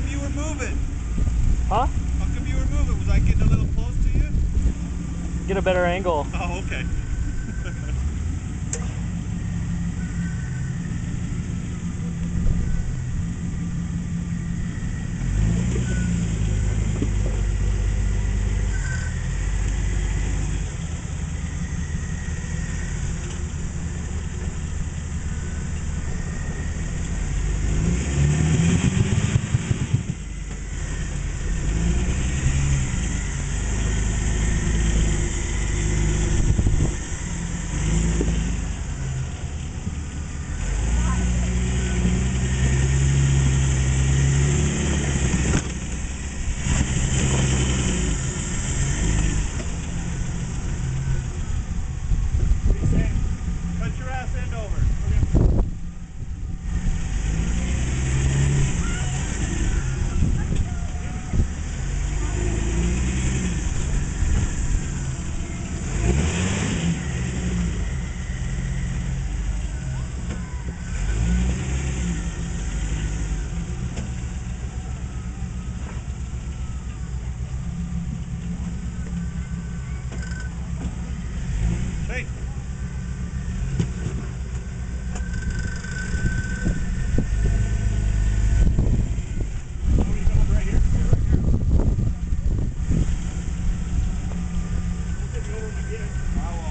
moving? Huh? How come you were moving? Was I getting a little close to you? Get a better angle. Oh, okay. Yeah.